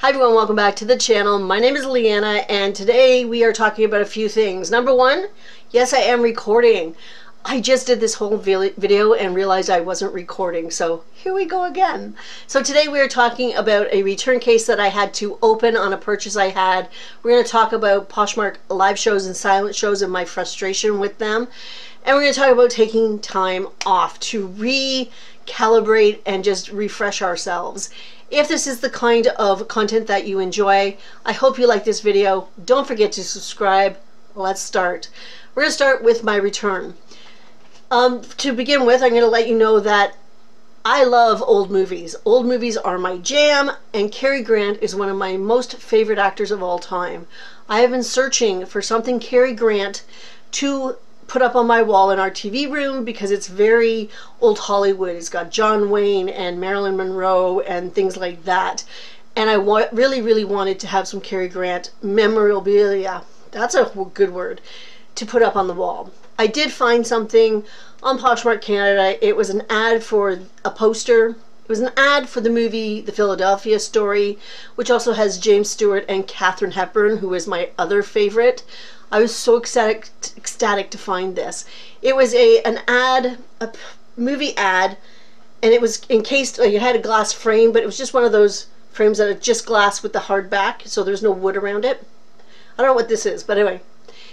Hi everyone, welcome back to the channel. My name is LeeAnna and today we are talking about a few things. Number one, yes I am recording. I just did this whole video and realized I wasn't recording, so here we go again. So today we are talking about a return case that I had to open on a purchase I had. We're going to talk about Poshmark live shows and silent shows and my frustration with them. And we're going to talk about taking time off to recalibrate and just refresh ourselves. If this is the kind of content that you enjoy, I hope you like this video. Don't forget to subscribe. Let's start. We're going to start with my return. Um, to begin with, I'm going to let you know that I love old movies. Old movies are my jam, and Cary Grant is one of my most favorite actors of all time. I have been searching for something Cary Grant to put up on my wall in our TV room because it's very old Hollywood. It's got John Wayne and Marilyn Monroe and things like that. And I wa really, really wanted to have some Cary Grant memorabilia. That's a good word to put up on the wall. I did find something on Poshmark Canada. It was an ad for a poster. It was an ad for the movie The Philadelphia Story, which also has James Stewart and Katharine Hepburn, who is my other favorite. I was so ecstatic, ecstatic to find this. It was a an ad, a movie ad, and it was encased. Like it had a glass frame, but it was just one of those frames that are just glass with the hard back, so there's no wood around it. I don't know what this is, but anyway,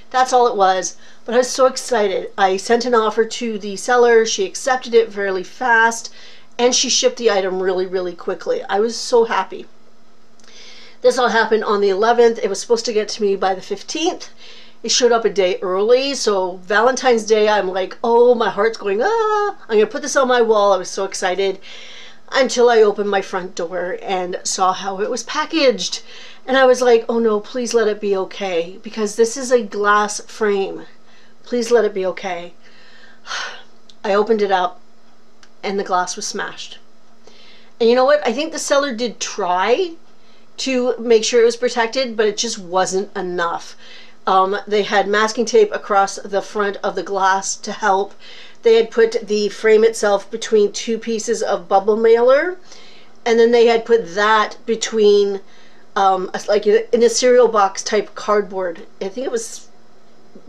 that's all it was. But I was so excited. I sent an offer to the seller. She accepted it fairly fast, and she shipped the item really, really quickly. I was so happy. This all happened on the 11th. It was supposed to get to me by the 15th it showed up a day early. So Valentine's Day, I'm like, oh, my heart's going, ah, I'm to put this on my wall. I was so excited until I opened my front door and saw how it was packaged. And I was like, oh no, please let it be okay because this is a glass frame. Please let it be okay. I opened it up and the glass was smashed. And you know what? I think the seller did try to make sure it was protected, but it just wasn't enough. Um, they had masking tape across the front of the glass to help. They had put the frame itself between two pieces of bubble mailer, and then they had put that between, um, like in a cereal box type cardboard. I think it was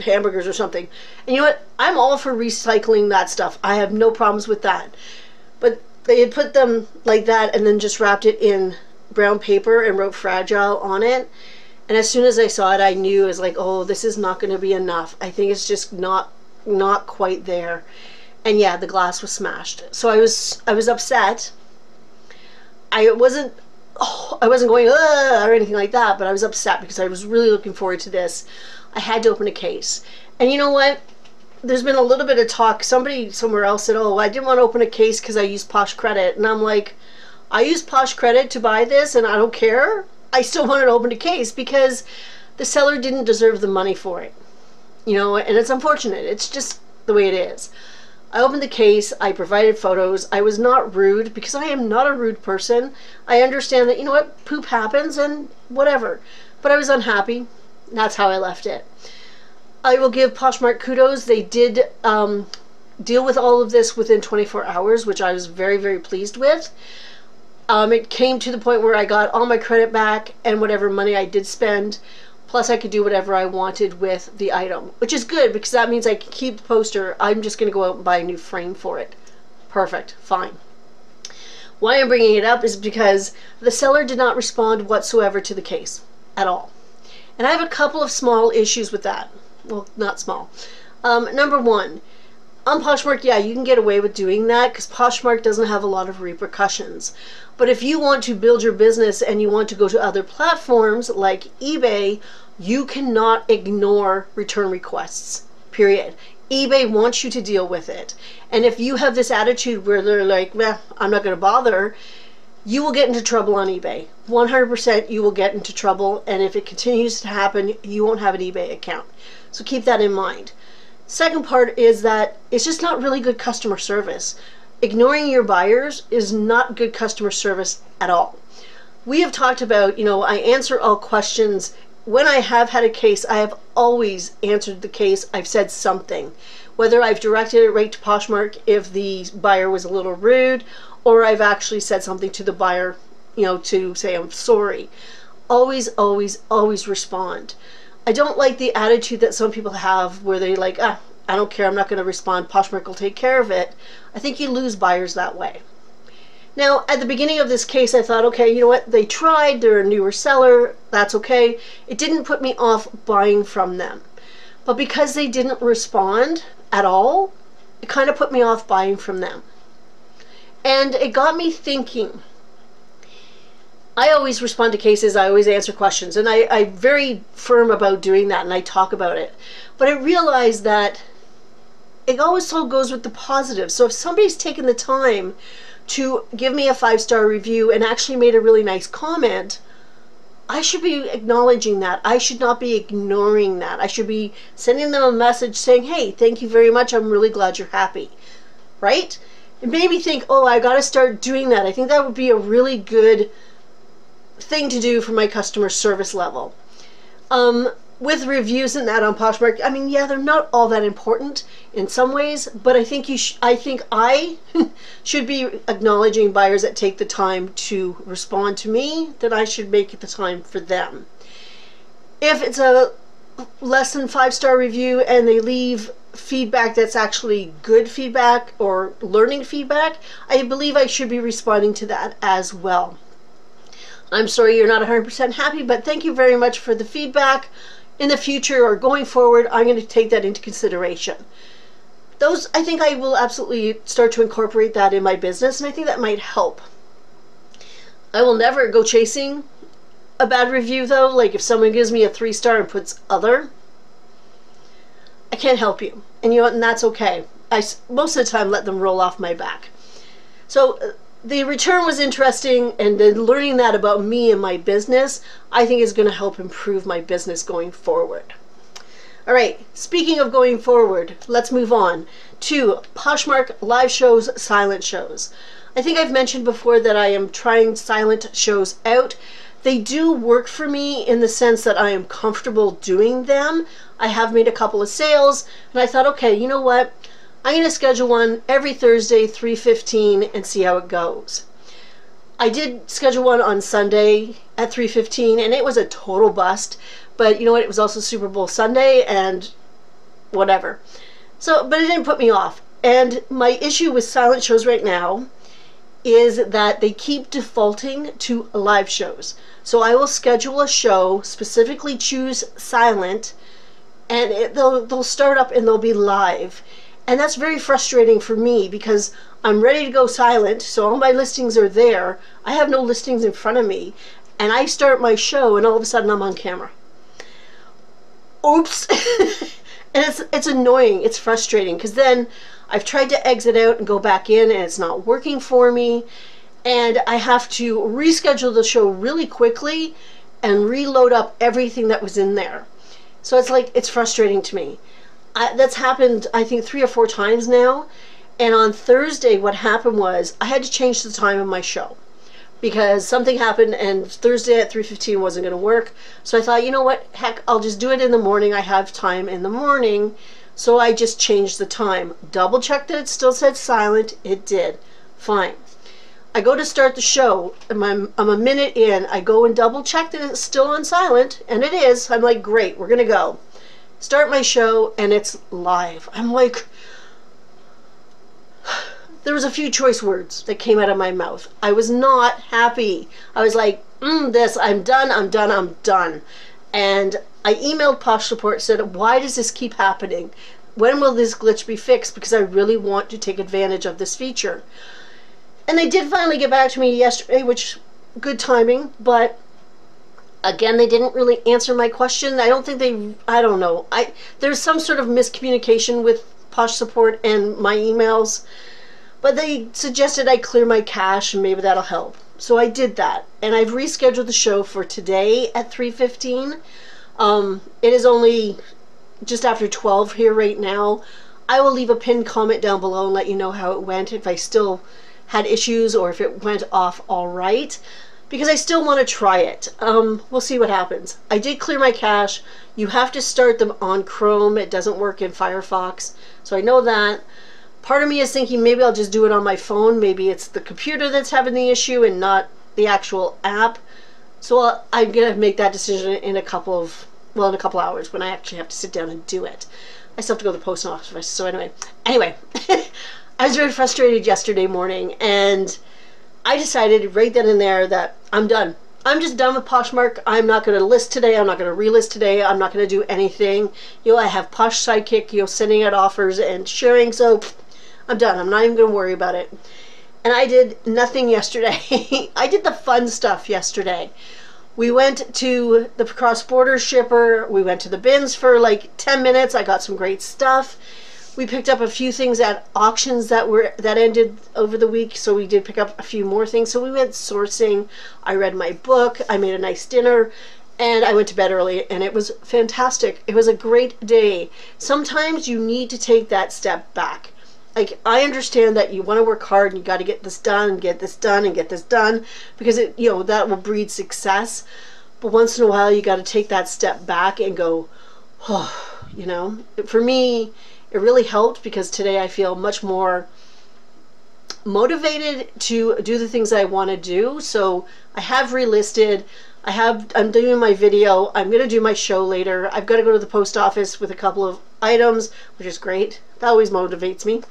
hamburgers or something. And you know what? I'm all for recycling that stuff. I have no problems with that. But they had put them like that and then just wrapped it in brown paper and wrote fragile on it. And as soon as I saw it, I knew it was like, oh, this is not going to be enough. I think it's just not not quite there. And yeah, the glass was smashed. So I was I was upset. I wasn't oh, I wasn't going or anything like that, but I was upset because I was really looking forward to this. I had to open a case. And you know what? There's been a little bit of talk. Somebody somewhere else said, "Oh, I didn't want to open a case because I used Posh Credit," and I'm like, "I use Posh Credit to buy this, and I don't care." I still wanted to open a case because the seller didn't deserve the money for it. You know, and it's unfortunate. It's just the way it is. I opened the case, I provided photos. I was not rude because I am not a rude person. I understand that, you know what, poop happens and whatever. But I was unhappy. That's how I left it. I will give Poshmark kudos. They did um, deal with all of this within 24 hours, which I was very, very pleased with. Um, it came to the point where I got all my credit back and whatever money I did spend. Plus, I could do whatever I wanted with the item, which is good because that means I can keep the poster. I'm just going to go out and buy a new frame for it. Perfect. Fine. Why I'm bringing it up is because the seller did not respond whatsoever to the case at all. And I have a couple of small issues with that. Well, not small. Um, number one, on Poshmark, yeah, you can get away with doing that because Poshmark doesn't have a lot of repercussions. But if you want to build your business and you want to go to other platforms like eBay, you cannot ignore return requests, period. eBay wants you to deal with it. And if you have this attitude where they're like, well, I'm not going to bother, you will get into trouble on eBay. 100% you will get into trouble. And if it continues to happen, you won't have an eBay account. So keep that in mind. Second part is that it's just not really good customer service. Ignoring your buyers is not good customer service at all. We have talked about, you know, I answer all questions. When I have had a case, I have always answered the case. I've said something. Whether I've directed it right to Poshmark if the buyer was a little rude, or I've actually said something to the buyer, you know, to say I'm sorry. Always, always, always respond. I don't like the attitude that some people have where they like, ah, I don't care, I'm not going to respond, Poshmark will take care of it. I think you lose buyers that way. Now, at the beginning of this case, I thought, okay, you know what? They tried, they're a newer seller, that's okay. It didn't put me off buying from them. But because they didn't respond at all, it kind of put me off buying from them. And it got me thinking. I always respond to cases, I always answer questions, and I, I'm very firm about doing that and I talk about it. But I realized that it always all goes with the positive. So if somebody's taken the time to give me a five star review and actually made a really nice comment, I should be acknowledging that. I should not be ignoring that. I should be sending them a message saying, hey, thank you very much. I'm really glad you're happy. Right? It made me think, oh, I got to start doing that. I think that would be a really good thing to do for my customer service level. Um, with reviews and that on Poshmark, I mean, yeah, they're not all that important in some ways, but I think you, I think I should be acknowledging buyers that take the time to respond to me. That I should make the time for them. If it's a less than five star review and they leave feedback that's actually good feedback or learning feedback, I believe I should be responding to that as well. I'm sorry you're not 100% happy, but thank you very much for the feedback in the future or going forward, I'm going to take that into consideration. Those, I think I will absolutely start to incorporate that in my business, and I think that might help. I will never go chasing a bad review though. Like if someone gives me a three star and puts other, I can't help you. And you know, and that's okay. I most of the time let them roll off my back. So uh, the return was interesting and then learning that about me and my business I think is going to help improve my business going forward. All right, speaking of going forward, let's move on to Poshmark live shows, silent shows. I think I've mentioned before that I am trying silent shows out. They do work for me in the sense that I am comfortable doing them. I have made a couple of sales and I thought, okay, you know what? I'm going to schedule one every Thursday, 3.15, and see how it goes. I did schedule one on Sunday at 3.15, and it was a total bust. But you know what? It was also Super Bowl Sunday, and whatever. So, but it didn't put me off. And my issue with silent shows right now is that they keep defaulting to live shows. So I will schedule a show, specifically choose silent, and it, they'll, they'll start up and they'll be live. And that's very frustrating for me because I'm ready to go silent, so all my listings are there. I have no listings in front of me, and I start my show, and all of a sudden I'm on camera. Oops. and it's it's annoying. It's frustrating because then I've tried to exit out and go back in, and it's not working for me. And I have to reschedule the show really quickly and reload up everything that was in there. So it's like it's frustrating to me. I, that's happened, I think, three or four times now. And on Thursday, what happened was I had to change the time of my show because something happened and Thursday at 3.15 wasn't going to work. So I thought, you know what, heck, I'll just do it in the morning. I have time in the morning. So I just changed the time. Double checked that it still said silent. It did. Fine. I go to start the show. I'm, I'm a minute in. I go and double check that it's still on silent. And it is. I'm like, great, we're going to go start my show and it's live. I'm like, there was a few choice words that came out of my mouth. I was not happy. I was like, mm, this, I'm done, I'm done, I'm done. And I emailed Posh Support, said, why does this keep happening? When will this glitch be fixed? Because I really want to take advantage of this feature. And they did finally get back to me yesterday, which good timing, but again they didn't really answer my question. I don't think they i don't know. I there's some sort of miscommunication with posh support and my emails but they suggested i clear my cache and maybe that'll help. So i did that and i've rescheduled the show for today at 3.15 um, it is only just after 12 here right now. I will leave a pinned comment down below and let you know how it went if i still had issues or if it went off all right because I still want to try it. Um, we'll see what happens. I did clear my cache. You have to start them on Chrome. It doesn't work in Firefox. So I know that. Part of me is thinking maybe I'll just do it on my phone. Maybe it's the computer that's having the issue and not the actual app. So I'm going to make that decision in a couple of, well, in a couple hours when I actually have to sit down and do it. I still have to go to the post office. So anyway, anyway, I was very frustrated yesterday morning and I decided right then and there that I'm done. I'm just done with Poshmark. I'm not going to list today. I'm not going to relist today. I'm not going to do anything. You know, I have Posh Sidekick, you know, sending out offers and sharing. So I'm done. I'm not even going to worry about it. And I did nothing yesterday. I did the fun stuff yesterday. We went to the cross border shipper. We went to the bins for like 10 minutes. I got some great stuff we picked up a few things at auctions that were that ended over the week so we did pick up a few more things. So we went sourcing. I read my book. I made a nice dinner and i went to bed early and it was fantastic. It was a great day. Sometimes you need to take that step back. Like i understand that you want to work hard and you got to get this done and get this done and get this done because it you know that will breed success. But once in a while you got to take that step back and go oh you know? For me it really helped because today I feel much more motivated to do the things I want to do. So I have relisted. I have I'm doing my video. I'm going to do my show later. I've got to go to the post office with a couple of items, which is great. That always motivates me.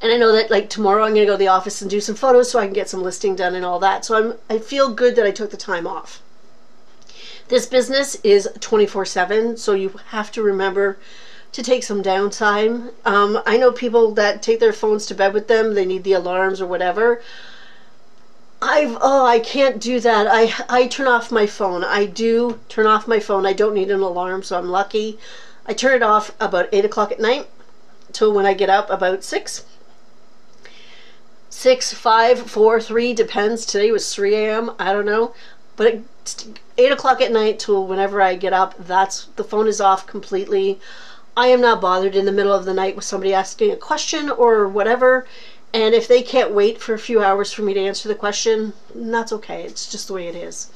And I know that like tomorrow I'm going to go to the office and do some photos so I can get some listing done and all that. So I'm I feel good that I took the time off. This business is 24/7, so you have to remember to take some downtime. Um, I know people that take their phones to bed with them, they need the alarms or whatever. I've oh I can't do that. I I turn off my phone. I do turn off my phone. I don't need an alarm, so I'm lucky. I turn it off about eight o'clock at night till when I get up about six. Six, five, four, three depends. Today was three a.m. I don't know, but eight o'clock at night till whenever I get up. That's the phone is off completely. I am not bothered in the middle of the night with somebody asking a question or whatever. And if they can't wait for a few hours for me to answer the question, that's okay. It's just the way it is.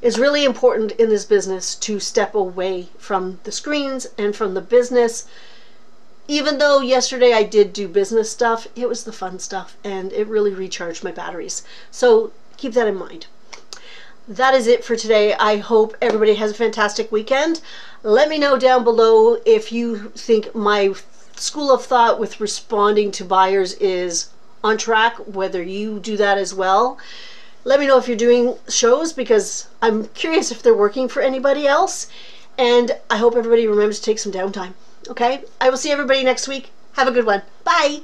It's really important in this business to step away from the screens and from the business. Even though yesterday I did do business stuff, it was the fun stuff and it really recharged my batteries. So keep that in mind that is it for today. I hope everybody has a fantastic weekend. Let me know down below if you think my school of thought with responding to buyers is on track, whether you do that as well. Let me know if you're doing shows because I'm curious if they're working for anybody else. And I hope everybody remembers to take some downtime. Okay? I will see everybody next week. Have a good one. Bye.